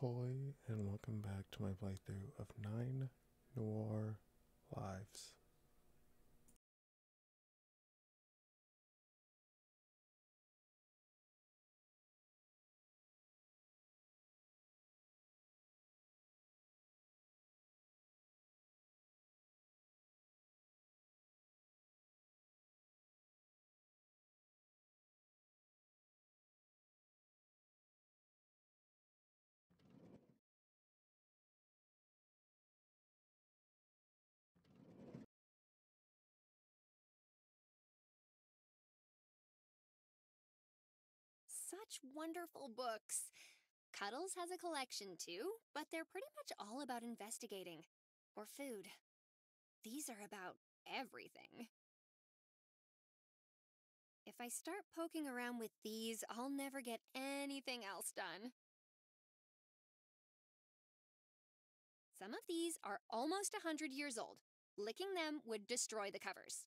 Ahoy, and welcome back to my playthrough of 9 Noir Lives. Such wonderful books. Cuddles has a collection too, but they're pretty much all about investigating or food. These are about everything. If I start poking around with these, I'll never get anything else done. Some of these are almost a 100 years old. Licking them would destroy the covers.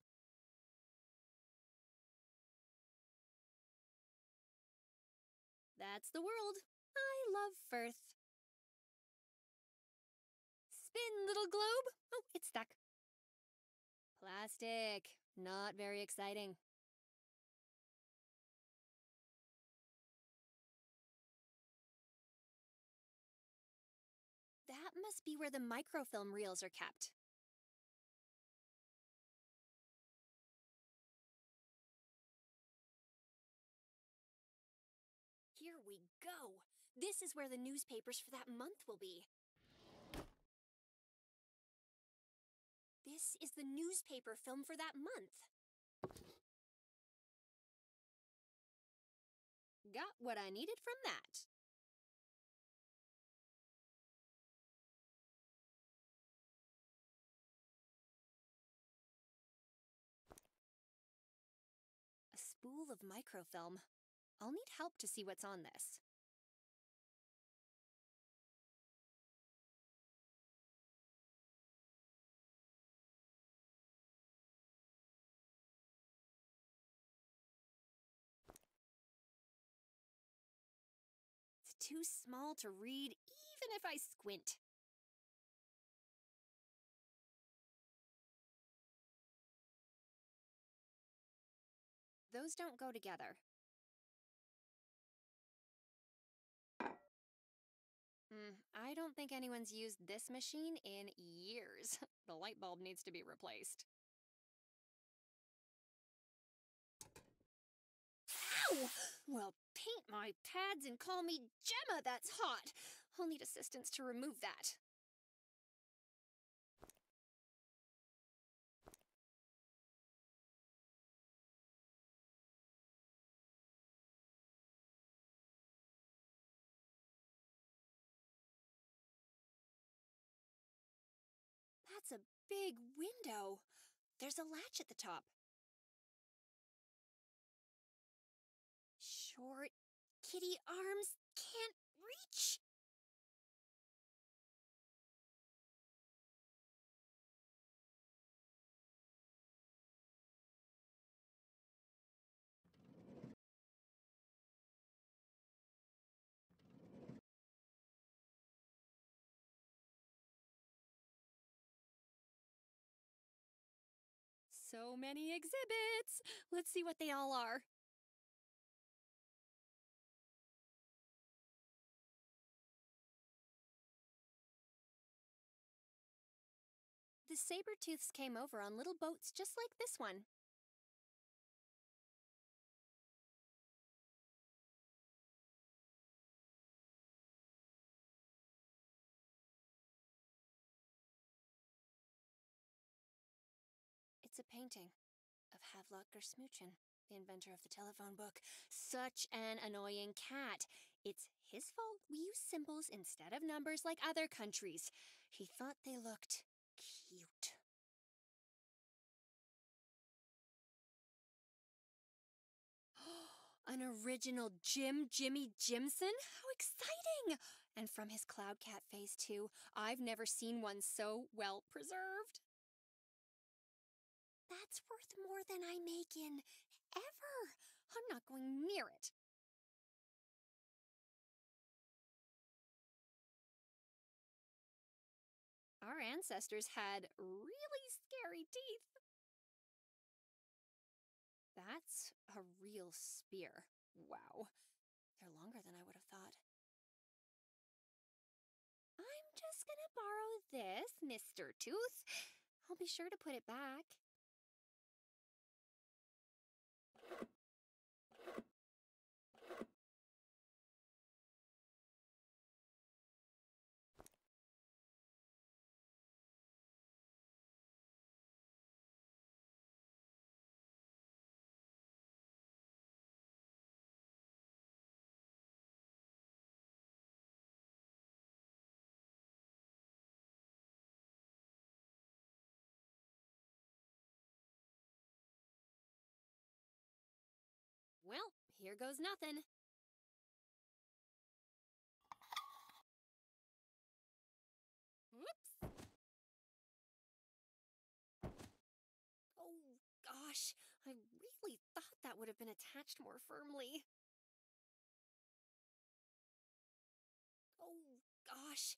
That's the world. I love Firth. Spin, little globe. Oh, it's stuck. Plastic. Not very exciting. That must be where the microfilm reels are kept. This is where the newspapers for that month will be. This is the newspaper film for that month. Got what I needed from that. A spool of microfilm. I'll need help to see what's on this. Too small to read, even if I squint. Those don't go together. Hmm, I don't think anyone's used this machine in years. the light bulb needs to be replaced. Ow! Well, paint my pads and call me Gemma, that's hot. I'll need assistance to remove that. That's a big window. There's a latch at the top. Short, kitty arms can't reach. So many exhibits! Let's see what they all are. The saber-tooths came over on little boats just like this one. It's a painting of Havelock Gersmuchen, the inventor of the telephone book. Such an annoying cat. It's his fault we use symbols instead of numbers like other countries. He thought they looked an original Jim Jimmy Jimson? How exciting! And from his Cloud Cat face too. I've never seen one so well preserved. That's worth more than I make in ever. I'm not going near it. Our ancestors had really scary teeth. That's a real spear. Wow. They're longer than I would have thought. I'm just gonna borrow this, Mr. Tooth. I'll be sure to put it back. Here goes nothing. Whoops. Oh, gosh. I really thought that would have been attached more firmly. Oh, gosh.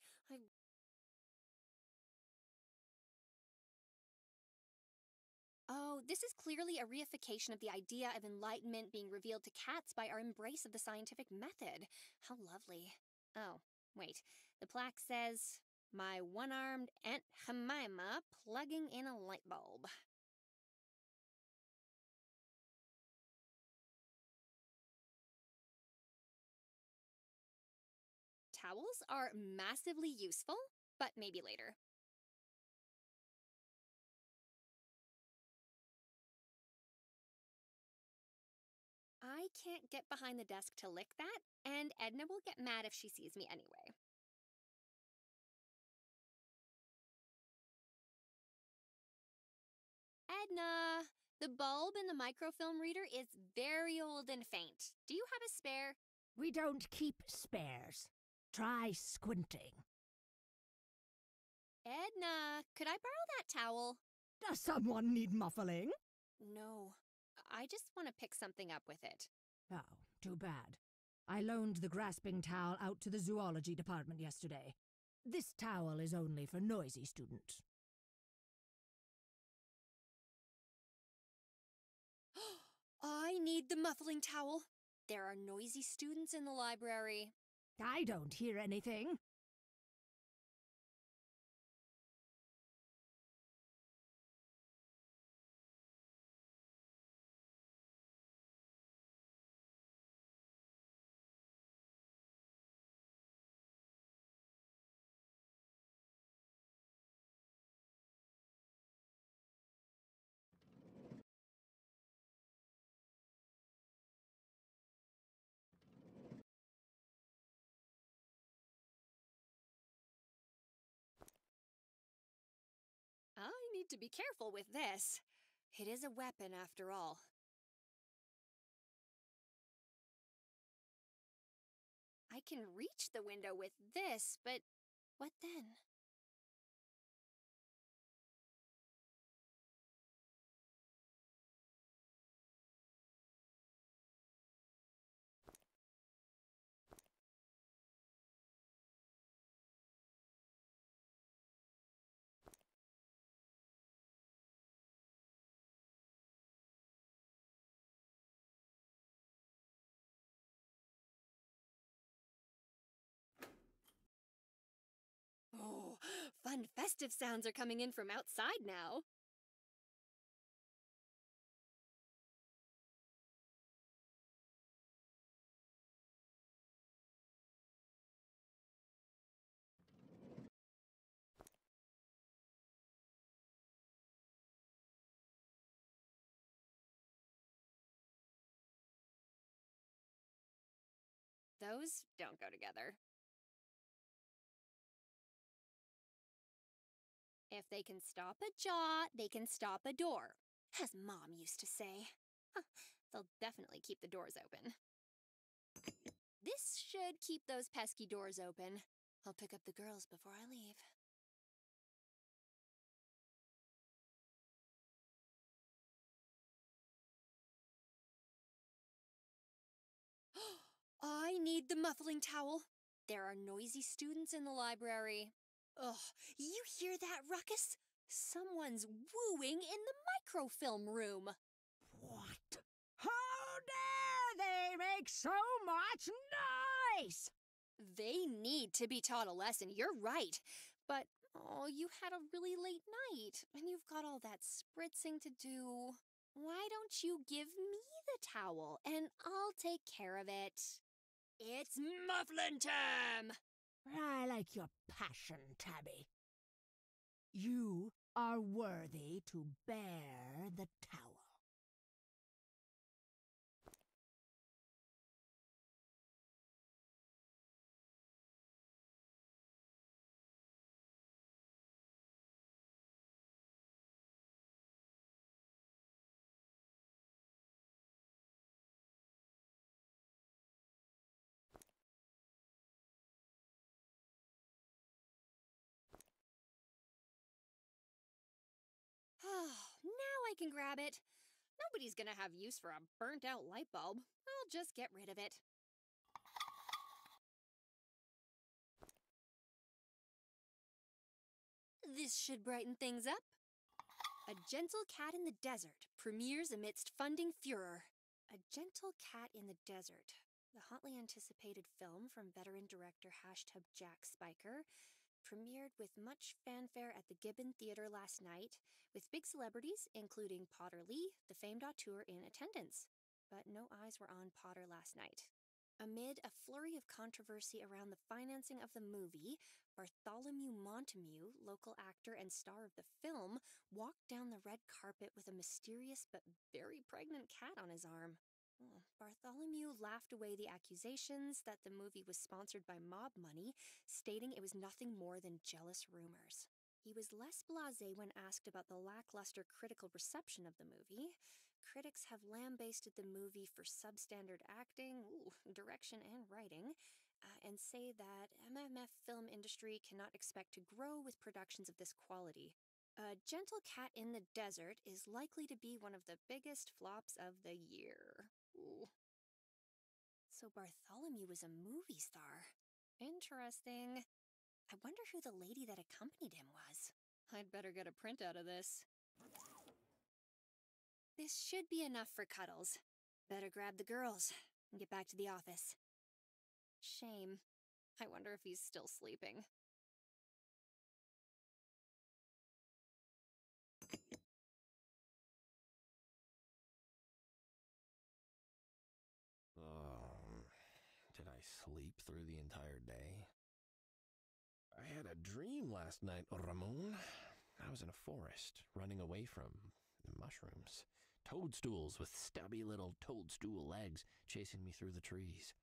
Oh, this is clearly a reification of the idea of enlightenment being revealed to cats by our embrace of the scientific method. How lovely. Oh, wait. The plaque says, My one armed Aunt Jemima plugging in a light bulb. Towels are massively useful, but maybe later. Can't get behind the desk to lick that, and Edna will get mad if she sees me anyway. Edna, the bulb in the microfilm reader is very old and faint. Do you have a spare? We don't keep spares. Try squinting. Edna, could I borrow that towel? Does someone need muffling? No, I just want to pick something up with it. Oh, too bad. I loaned the grasping towel out to the zoology department yesterday. This towel is only for noisy students. I need the muffling towel. There are noisy students in the library. I don't hear anything. To be careful with this. It is a weapon, after all. I can reach the window with this, but what then? Fun festive sounds are coming in from outside now. Those don't go together. If they can stop a jaw, they can stop a door, as Mom used to say. Huh, they'll definitely keep the doors open. This should keep those pesky doors open. I'll pick up the girls before I leave. I need the muffling towel. There are noisy students in the library. Ugh, you hear that, Ruckus? Someone's wooing in the microfilm room. What? How dare they make so much noise? They need to be taught a lesson, you're right. But, oh, you had a really late night, and you've got all that spritzing to do. Why don't you give me the towel, and I'll take care of it? It's mufflin time! I like your passion, Tabby. You are worthy to bear the towel. I can grab it. Nobody's gonna have use for a burnt out light bulb. I'll just get rid of it. This should brighten things up. A Gentle Cat in the Desert premieres amidst funding furor. A Gentle Cat in the Desert. The hotly anticipated film from veteran director Hashtub Jack Spiker premiered with much fanfare at the Gibbon Theatre last night, with big celebrities, including Potter Lee, the famed auteur, in attendance. But no eyes were on Potter last night. Amid a flurry of controversy around the financing of the movie, Bartholomew Montague, local actor and star of the film, walked down the red carpet with a mysterious but very pregnant cat on his arm. Bartholomew laughed away the accusations that the movie was sponsored by mob money, stating it was nothing more than jealous rumors. He was less blase when asked about the lackluster critical reception of the movie. Critics have lambasted the movie for substandard acting, ooh, direction, and writing, uh, and say that MMF film industry cannot expect to grow with productions of this quality. A Gentle Cat in the Desert is likely to be one of the biggest flops of the year. Ooh. So Bartholomew was a movie star. Interesting. I wonder who the lady that accompanied him was. I'd better get a printout of this. This should be enough for Cuddles. Better grab the girls and get back to the office. Shame. I wonder if he's still sleeping. Um, did I sleep through the entire day? I had a dream last night, Ramon. I was in a forest, running away from mushrooms. Toadstools with stubby little toadstool legs chasing me through the trees.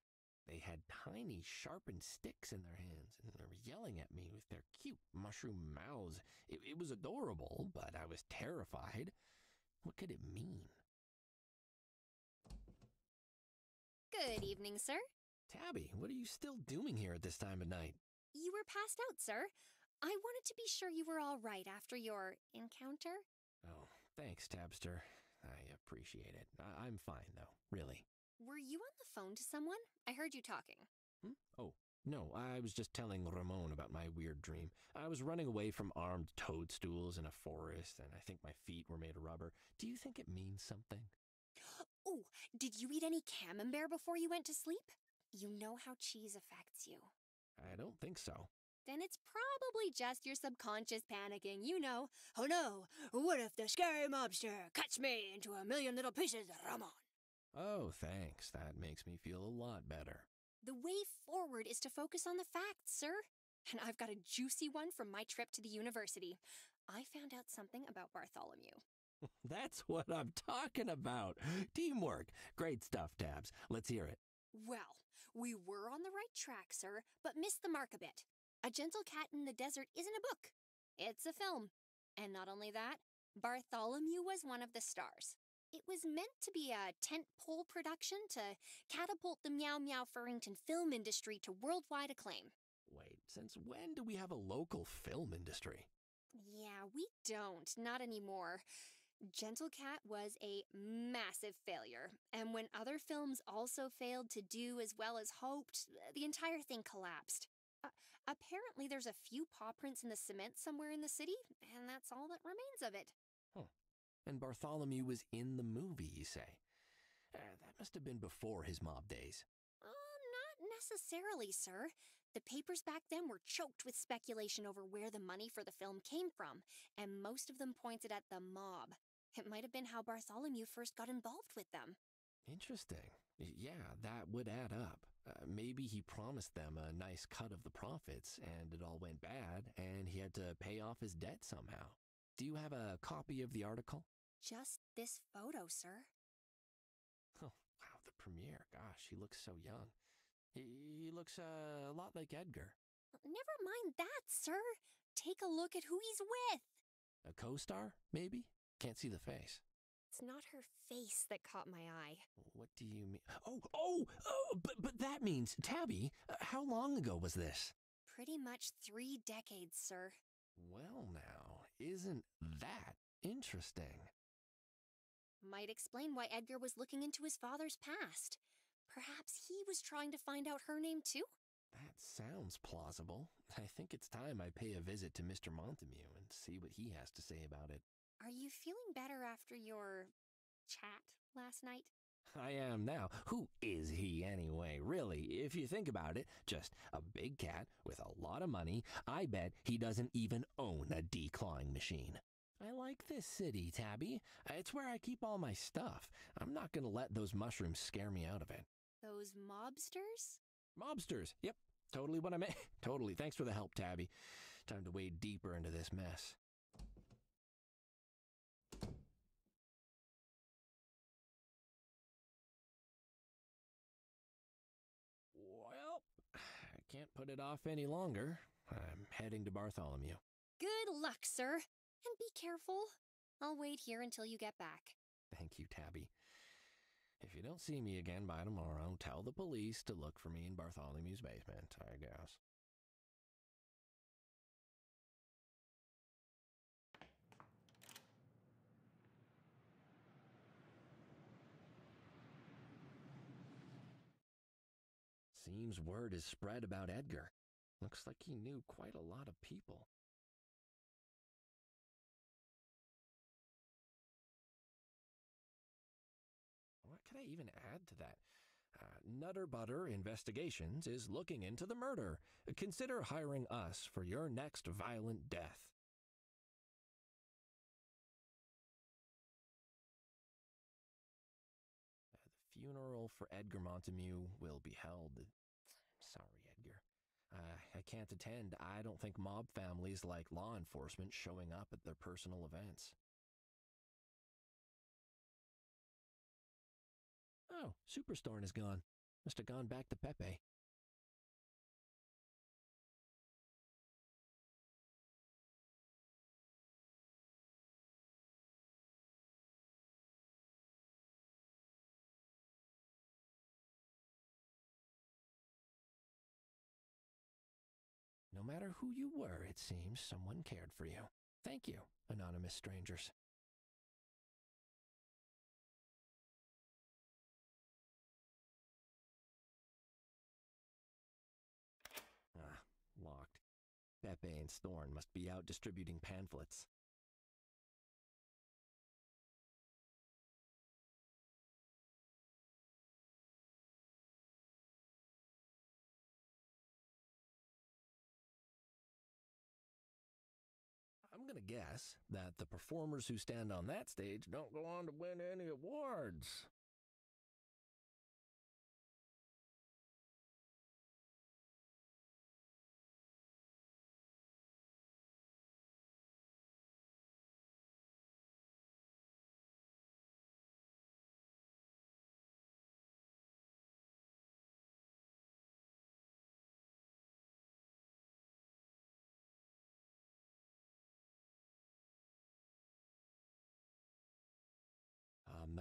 They had tiny, sharpened sticks in their hands, and they were yelling at me with their cute mushroom mouths. It, it was adorable, but I was terrified. What could it mean? Good evening, sir. Tabby, what are you still doing here at this time of night? You were passed out, sir. I wanted to be sure you were all right after your encounter. Oh, thanks, Tabster. I appreciate it. I- I'm fine, though, really. Were you on the phone to someone? I heard you talking. Hmm? Oh, no, I was just telling Ramon about my weird dream. I was running away from armed toadstools in a forest, and I think my feet were made of rubber. Do you think it means something? Oh, did you eat any camembert before you went to sleep? You know how cheese affects you. I don't think so. Then it's probably just your subconscious panicking. You know, oh no, what if the scary mobster cuts me into a million little pieces, Ramon? Oh, thanks. That makes me feel a lot better. The way forward is to focus on the facts, sir. And I've got a juicy one from my trip to the university. I found out something about Bartholomew. That's what I'm talking about. Teamwork. Great stuff, Tabs. Let's hear it. Well, we were on the right track, sir, but missed the mark a bit. A Gentle Cat in the Desert isn't a book, it's a film. And not only that, Bartholomew was one of the stars. It was meant to be a tentpole production to catapult the Meow Meow Furrington film industry to worldwide acclaim. Wait, since when do we have a local film industry? Yeah, we don't. Not anymore. Gentle Cat was a massive failure, and when other films also failed to do as well as hoped, the entire thing collapsed. Uh, apparently, there's a few paw prints in the cement somewhere in the city, and that's all that remains of it. And Bartholomew was in the movie, you say? Uh, that must have been before his mob days. Uh, not necessarily, sir. The papers back then were choked with speculation over where the money for the film came from, and most of them pointed at the mob. It might have been how Bartholomew first got involved with them. Interesting. Yeah, that would add up. Uh, maybe he promised them a nice cut of the profits, and it all went bad, and he had to pay off his debt somehow. Do you have a copy of the article? Just this photo, sir. Oh, wow, the premiere. Gosh, he looks so young. He, he looks uh, a lot like Edgar. Never mind that, sir. Take a look at who he's with. A co star, maybe? Can't see the face. It's not her face that caught my eye. What do you mean? Oh, oh, oh, but, but that means, Tabby, uh, how long ago was this? Pretty much three decades, sir. Well, now, isn't that interesting? Might explain why Edgar was looking into his father's past. Perhaps he was trying to find out her name too? That sounds plausible. I think it's time I pay a visit to Mr. Montague and see what he has to say about it. Are you feeling better after your chat last night? I am now. Who is he anyway? Really, if you think about it, just a big cat with a lot of money. I bet he doesn't even own a declawing machine. I like this city, Tabby. It's where I keep all my stuff. I'm not going to let those mushrooms scare me out of it. Those mobsters? Mobsters. Yep. Totally what I meant. totally. Thanks for the help, Tabby. Time to wade deeper into this mess. Can't put it off any longer. I'm heading to Bartholomew. Good luck, sir. And be careful. I'll wait here until you get back. Thank you, Tabby. If you don't see me again by tomorrow, tell the police to look for me in Bartholomew's basement, I guess. Seems word is spread about Edgar. Looks like he knew quite a lot of people. What could I even add to that? Uh, Nutter Butter Investigations is looking into the murder. Consider hiring us for your next violent death. Uh, the funeral for Edgar Montague will be held. Uh, I can't attend. I don't think mob families like law enforcement showing up at their personal events. Oh, Superstorm is gone. Must have gone back to Pepe. Matter who you were, it seems someone cared for you. Thank you, anonymous strangers. Ah, locked. Pepe and Thorn must be out distributing pamphlets. Going to guess that the performers who stand on that stage don't go on to win any awards.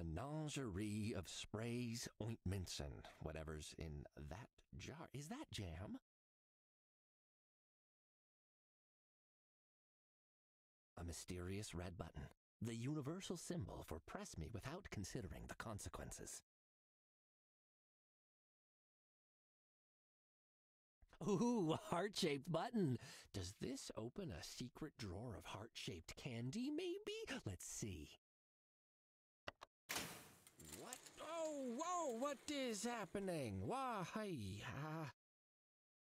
Menagerie of sprays, ointments, and whatever's in that jar. Is that jam? A mysterious red button. The universal symbol for press me without considering the consequences. Ooh, a heart shaped button. Does this open a secret drawer of heart shaped candy, maybe? Let's see. What? Whoa, what is happening? Why, uh,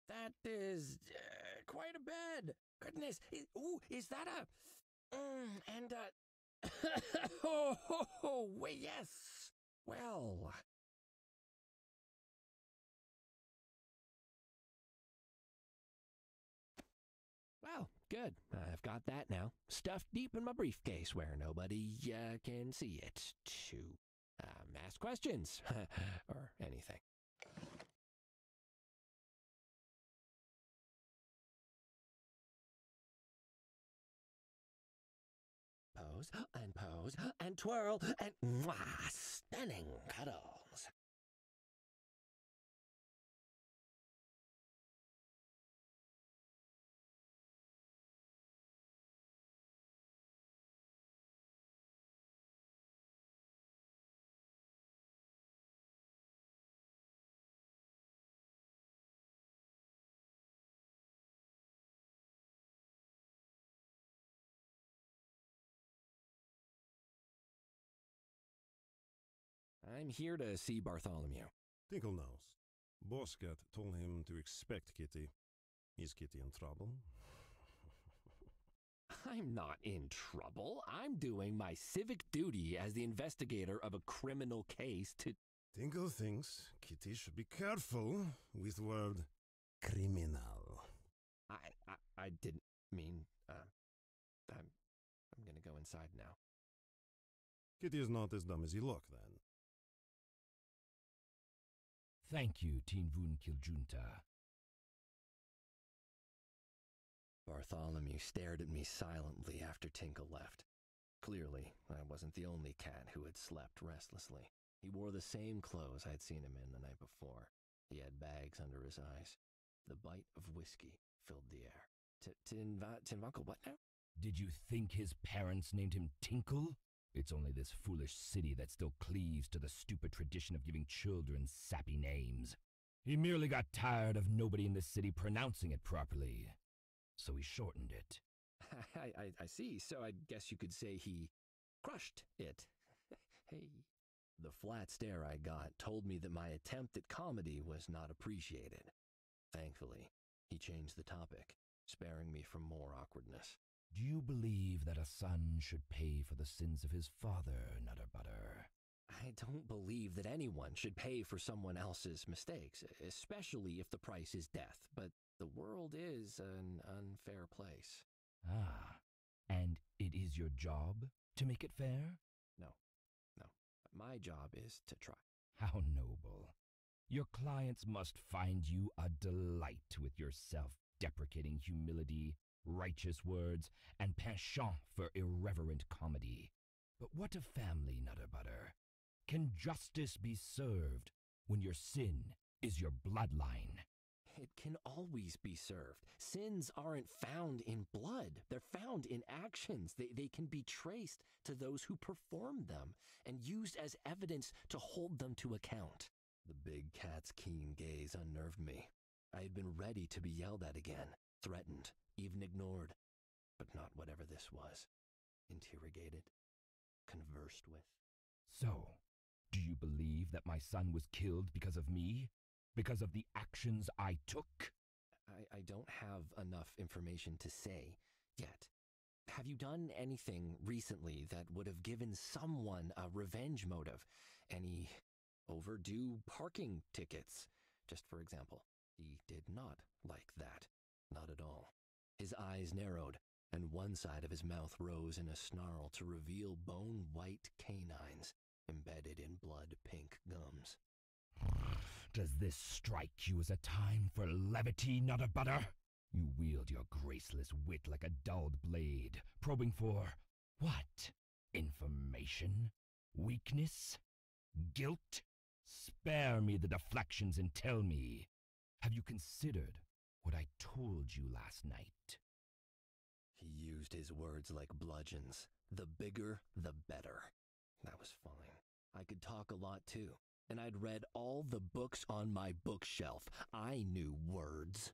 that is uh, quite a bed. Goodness. Is, ooh, is that a. Mm, and, uh. oh, oh, oh, wait, yes. Well, Well, good. I've got that now. Stuffed deep in my briefcase where nobody uh, can see it to um, ask questions or anything. Pose and pose and twirl and mwah, stunning cuddles. I'm here to see Bartholomew. Tinkle knows. Boss Cat told him to expect Kitty. Is Kitty in trouble? I'm not in trouble. I'm doing my civic duty as the investigator of a criminal case to. Tinkle thinks Kitty should be careful with the word criminal. I, I, I didn't mean. Uh, I'm, I'm gonna go inside now. Kitty is not as dumb as you look, then. Thank you, Tinvun Kiljunta. Bartholomew stared at me silently after Tinkle left. Clearly, I wasn't the only cat who had slept restlessly. He wore the same clothes I'd seen him in the night before. He had bags under his eyes. The bite of whiskey filled the air. Tinvunkel, what now? Did you think his parents named him Tinkle? It's only this foolish city that still cleaves to the stupid tradition of giving children sappy names. He merely got tired of nobody in the city pronouncing it properly, so he shortened it. I, I, I see, so I guess you could say he crushed it. hey. The flat stare I got told me that my attempt at comedy was not appreciated. Thankfully, he changed the topic, sparing me from more awkwardness. Do you believe that a son should pay for the sins of his father, Nutter Butter? I don't believe that anyone should pay for someone else's mistakes, especially if the price is death, but the world is an unfair place. Ah, and it is your job to make it fair? No, no. My job is to try. How noble. Your clients must find you a delight with your self deprecating humility righteous words, and penchant for irreverent comedy. But what of family, Nutter Butter? Can justice be served when your sin is your bloodline? It can always be served. Sins aren't found in blood. They're found in actions. They, they can be traced to those who performed them and used as evidence to hold them to account. The big cat's keen gaze unnerved me. I had been ready to be yelled at again, threatened, even ignored, but not whatever this was. Interrogated, conversed with. So, do you believe that my son was killed because of me? Because of the actions I took? I, I don't have enough information to say yet. Have you done anything recently that would have given someone a revenge motive? Any overdue parking tickets, just for example? He did not like that. Not at all. His eyes narrowed, and one side of his mouth rose in a snarl to reveal bone white canines embedded in blood pink gums. Does this strike you as a time for levity, Nutter Butter? You wield your graceless wit like a dulled blade, probing for what? Information? Weakness? Guilt? Spare me the deflections and tell me, have you considered what I told you last night. He used his words like bludgeons. The bigger, the better. That was fine. I could talk a lot too, and I'd read all the books on my bookshelf. I knew words.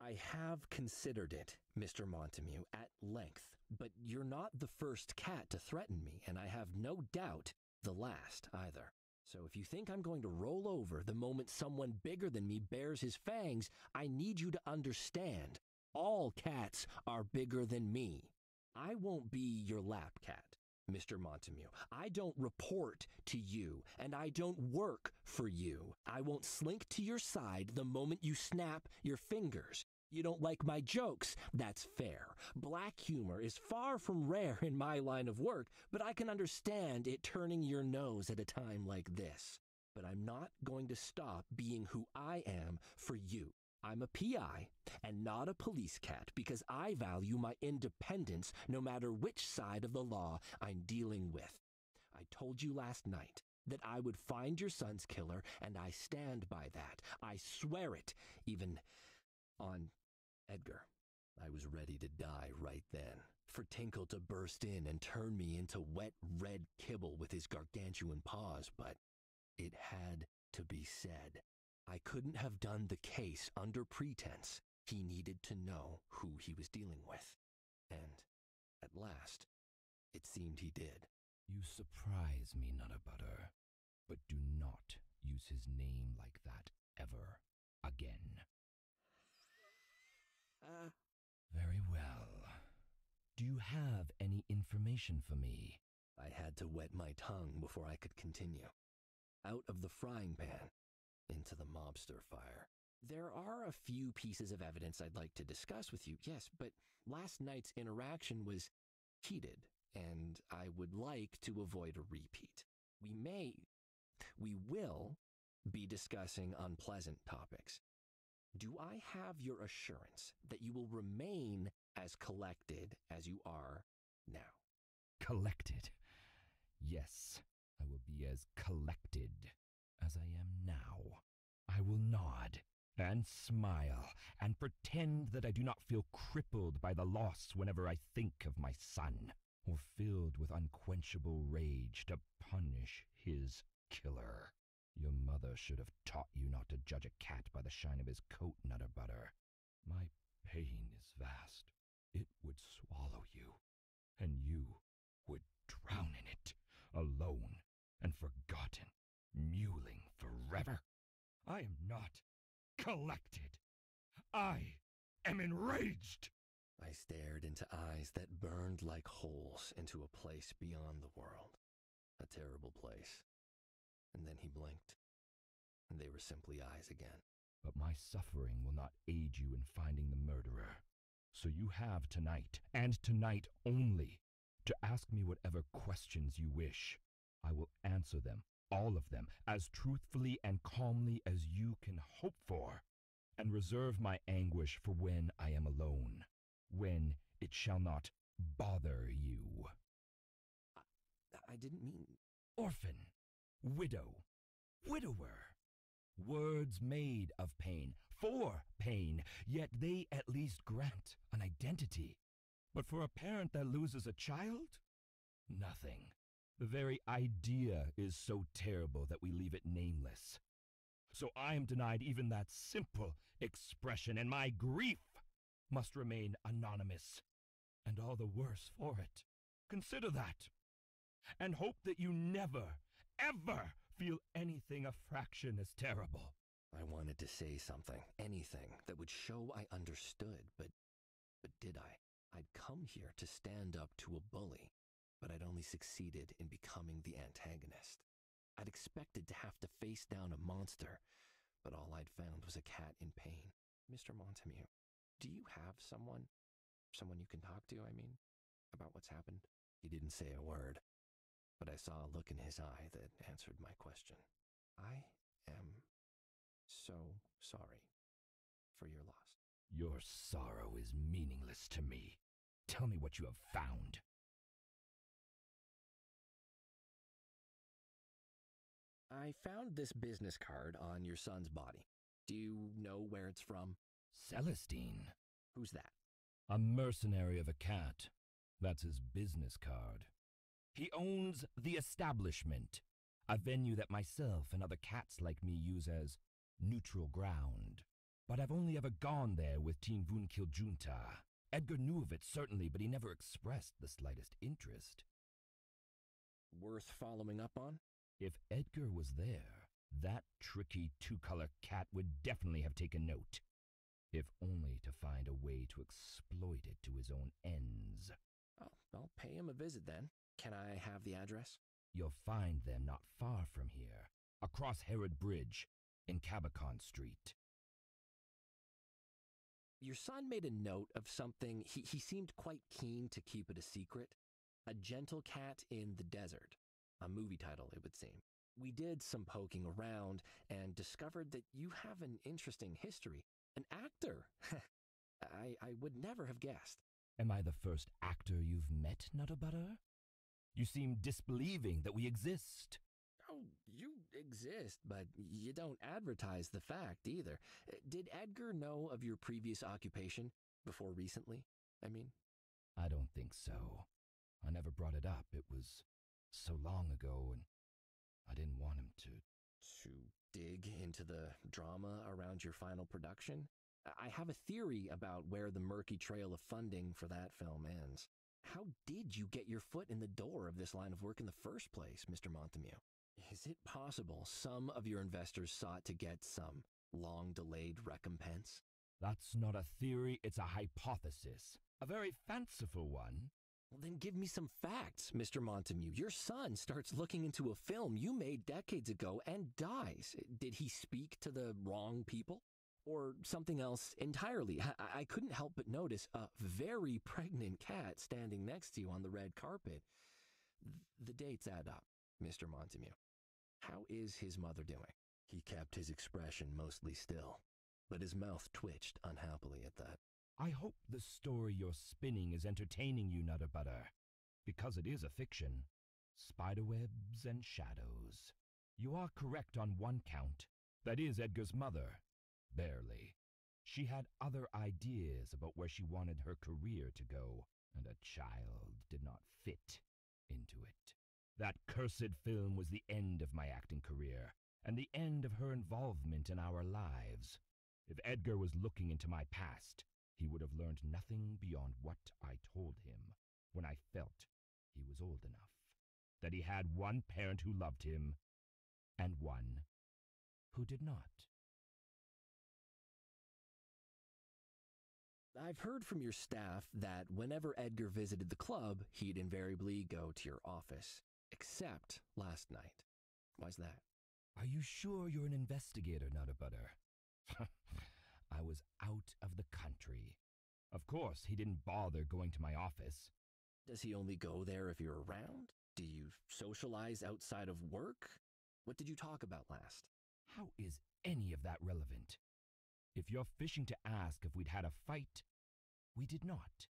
I have considered it, Mr. Montague, at length, but you're not the first cat to threaten me, and I have no doubt the last either. So if you think I'm going to roll over the moment someone bigger than me bares his fangs, I need you to understand all cats are bigger than me. I won't be your lap cat, Mr. Montague. I don't report to you, and I don't work for you. I won't slink to your side the moment you snap your fingers. You don't like my jokes. That's fair. Black humor is far from rare in my line of work, but I can understand it turning your nose at a time like this. But I'm not going to stop being who I am for you. I'm a PI and not a police cat because I value my independence no matter which side of the law I'm dealing with. I told you last night that I would find your son's killer, and I stand by that. I swear it, even on Edgar. I was ready to die right then, for Tinkle to burst in and turn me into wet red kibble with his gargantuan paws, but it had to be said. I couldn't have done the case under pretense. He needed to know who he was dealing with. And, at last, it seemed he did. You surprise me, Nutter but do not use his name like that ever again. Uh, Very well. Do you have any information for me? I had to wet my tongue before I could continue. Out of the frying pan, into the mobster fire. There are a few pieces of evidence I'd like to discuss with you, yes, but last night's interaction was heated, and I would like to avoid a repeat. We may, we will be discussing unpleasant topics. Do I have your assurance that you will remain as collected as you are now? Collected. Yes, I will be as collected as I am now. I will nod and smile and pretend that I do not feel crippled by the loss whenever I think of my son, or filled with unquenchable rage to punish his killer. Your mother should have taught you not to judge a cat by the shine of his coat, Nutter Butter. My pain is vast. It would swallow you, and you would drown in it, alone and forgotten, mewling forever. I am not collected. I am enraged. I stared into eyes that burned like holes into a place beyond the world. A terrible place. And then he blinked, and they were simply eyes again. But my suffering will not aid you in finding the murderer. So you have tonight, and tonight only, to ask me whatever questions you wish. I will answer them, all of them, as truthfully and calmly as you can hope for, and reserve my anguish for when I am alone, when it shall not bother you. I didn't mean. Orphan, widow, widower. Words made of pain, for pain, yet they at least grant an identity. But for a parent that loses a child? Nothing. The very idea is so terrible that we leave it nameless. So I am denied even that simple expression, and my grief must remain anonymous. And all the worse for it. Consider that. And hope that you never, ever feel anything a fraction as terrible. I wanted to say something, anything that would show I understood, but. But did I? I'd come here to stand up to a bully, but I'd only succeeded in becoming the antagonist. I'd expected to have to face down a monster, but all I'd found was a cat in pain. Mr. Montague, do you have someone? Someone you can talk to, I mean, about what's happened? He didn't say a word, but I saw a look in his eye that answered my question. I am so sorry for your loss. Your sorrow is meaningless to me. Tell me what you have found. I found this business card on your son's body. Do you know where it's from? Celestine, Who's that? a mercenary of a cat. That's his business card. He owns the establishment, a venue that myself and other cats like me use as neutral ground. but I've only ever gone there with Tinvun Kiljunta. Edgar knew of it, certainly, but he never expressed the slightest interest. Worth following up on? If Edgar was there, that tricky two color cat would definitely have taken note, if only to find a way to exploit it to his own ends. Oh, I'll pay him a visit then. Can I have the address? You'll find them not far from here, across Herod Bridge, in Cabacon Street. Your son made a note of something. He, he seemed quite keen to keep it a secret. A Gentle Cat in the Desert. A movie title, it would seem. We did some poking around and discovered that you have an interesting history. An actor. I, I would never have guessed. Am I the first actor you've met, Nuttabutter? You seem disbelieving that we exist. Oh, you exist, but you don't advertise the fact either. Uh, Did Edgar know of your previous occupation before recently? I mean, I don't think so. I never brought it up. It was so long ago, and I didn't want him to. to dig into the drama around your final production? I have a theory about where the murky trail of funding for that film ends. How did you get your foot in the door of this line of work in the first place, Mr. Montemute? Is it possible some of your investors sought to get some long delayed recompense? That's not a theory, it's a hypothesis. A very fanciful one. Well, then give me some facts, Mr. Montemute. Your son starts looking into a film you made decades ago and dies. Did he speak to the wrong people? Or something else entirely? I, I couldn't help but notice a very pregnant cat standing next to you on the red carpet. Th- the dates add up, Mr. Montemute. How is his mother doing? He kept his expression mostly still, but his mouth twitched unhappily at that. I hope the story you're spinning is entertaining you, Nuttabutter, because it is a fiction. Spiderwebs and shadows. You are correct on one count. That is Edgar's mother. Barely. She had other ideas about where she wanted her career to go, and a child did not fit into it. That cursed film was the end of my acting career, and the end of her involvement in our lives. If Edgar was looking into my past, he would have learned nothing beyond what I told him when I felt he was old enough. That he had one parent who loved him, and one who did not. I've heard from your staff that whenever Edgar visited the club, he'd invariably go to your office, except last night. Why's that? Are you sure you're an investigator, Nuttabutter? I was out of the country. Of course, he didn't bother going to my office. Does he only go there if you're around? Do you socialize outside of work? What did you talk about last? How is any of that relevant? If you're fishing to ask if we'd had a fight, we did not.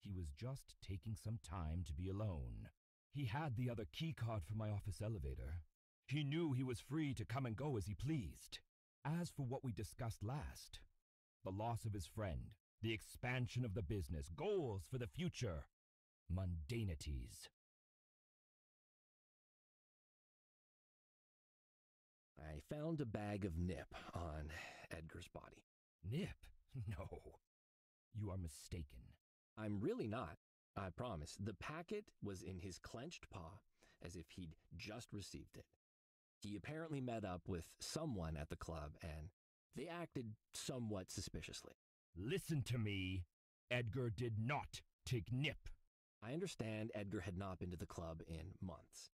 He was just taking some time to be alone. He had the other key card for my office elevator. He knew he was free to come and go as he pleased. As for what we discussed last, the loss of his friend, the expansion of the business, goals for the future, mundanities. I found a bag of nip on Edgar's body. Nip? No. You are mistaken. I'm really not. I promise. The packet was in his clenched paw, as if he'd just received it. He apparently met up with someone at the club, and they acted somewhat suspiciously. Listen to me. Edgar did not take Nip. I understand Edgar had not been to the club in months.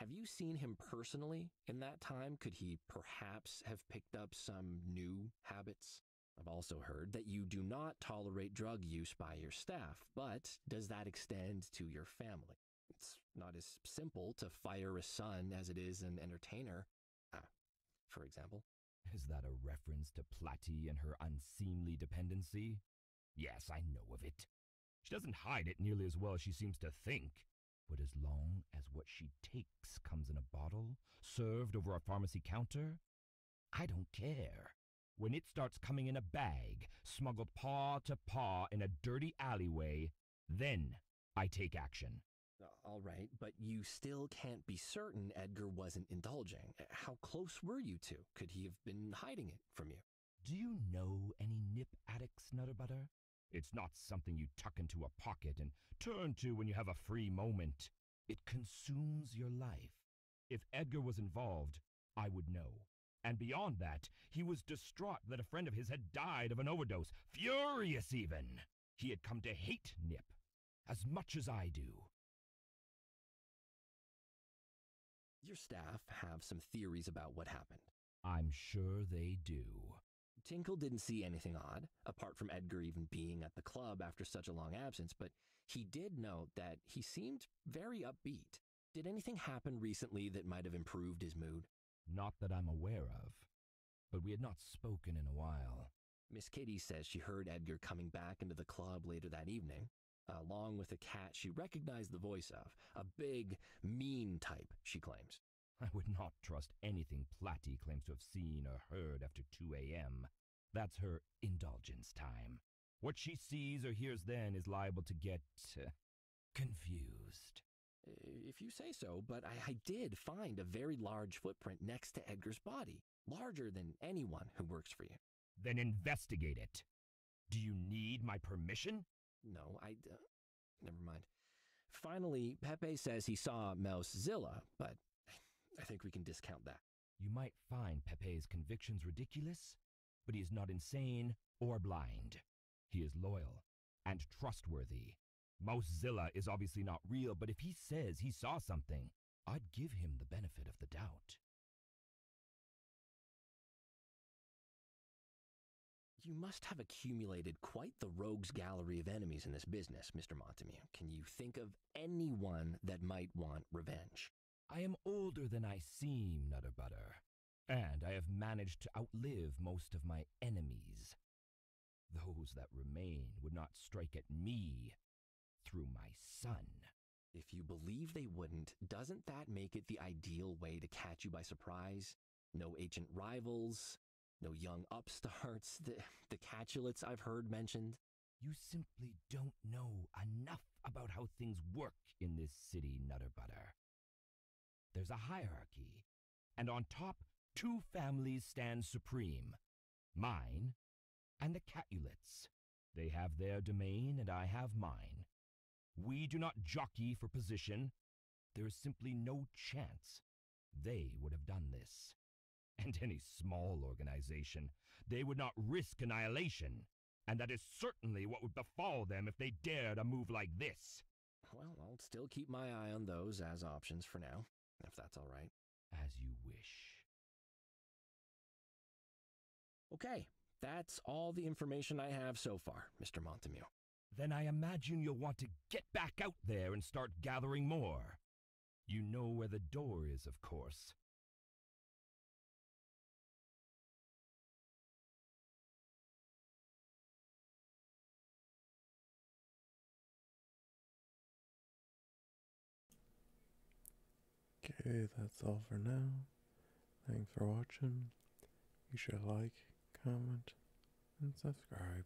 Have you seen him personally in that time? Could he perhaps have picked up some new habits? I've also heard that you do not tolerate drug use by your staff, but does that extend to your family? It's not as simple to fire a son as it is an entertainer. Ah, for example. Is that a reference to Platy and her unseemly dependency? Yes, I know of it. She doesn't hide it nearly as well as she seems to think. But as long as what she takes comes in a bottle, served over a pharmacy counter, I don't care. When it starts coming in a bag, smuggled paw to paw in a dirty alleyway, then I take action. Uh, all right, but you still can't be certain Edgar wasn't indulging. How close were you two? Could he have been hiding it from you? Do you know any nip addicts, Nutterbutter? It's not something you tuck into a pocket and turn to when you have a free moment. It consumes your life. If Edgar was involved, I would know. And beyond that, he was distraught that a friend of his had died of an overdose, furious even. He had come to hate Nip as much as I do. Your staff have some theories about what happened. I'm sure they do. Tinkle didn't see anything odd, apart from Edgar even being at the club after such a long absence, but he did note that he seemed very upbeat. Did anything happen recently that might have improved his mood? Not that I'm aware of. But we had not spoken in a while. Miss Kitty says she heard Edgar coming back into the club later that evening, along with a cat she recognized the voice of, a big, mean type, she claims. I would not trust anything Platy claims to have seen or heard after 2 a.m. That's her indulgence time. What she sees or hears then is liable to get uh, confused. If you say so, but I, I did find a very large footprint next to Edgar's body, larger than anyone who works for you. Then investigate it. Do you need my permission? No, I. Uh, never mind. Finally, Pepe says he saw Mousezilla, but I think we can discount that. You might find Pepe's convictions ridiculous, but he is not insane or blind. He is loyal and trustworthy. Mousezilla is obviously not real, but if he says he saw something, I'd give him the benefit of the doubt. You must have accumulated quite the rogues gallery of enemies in this business, Mr. Montague. Can you think of anyone that might want revenge? I am older than I seem, Nutterbutter, and I have managed to outlive most of my enemies. Those that remain would not strike at me through my son. If you believe they wouldn't, doesn't that make it the ideal way to catch you by surprise? No ancient rivals, no young upstarts, the, the catulets I've heard mentioned. You simply don't know enough about how things work in this city, Nutterbutter. There's a hierarchy, and on top, two families stand supreme mine and the Catulets. They have their domain, and I have mine. We do not jockey for position. There is simply no chance they would have done this. And any small organization, they would not risk annihilation. And that is certainly what would befall them if they dared a move like this. Well, I'll still keep my eye on those as options for now, if that's all right. As you wish. Okay, that's all the information I have so far, Mr. Montague. Then I imagine you'll want to get back out there and start gathering more. You know where the door is, of course. Okay, that's all for now. Thanks for watching. You should like, comment, and subscribe.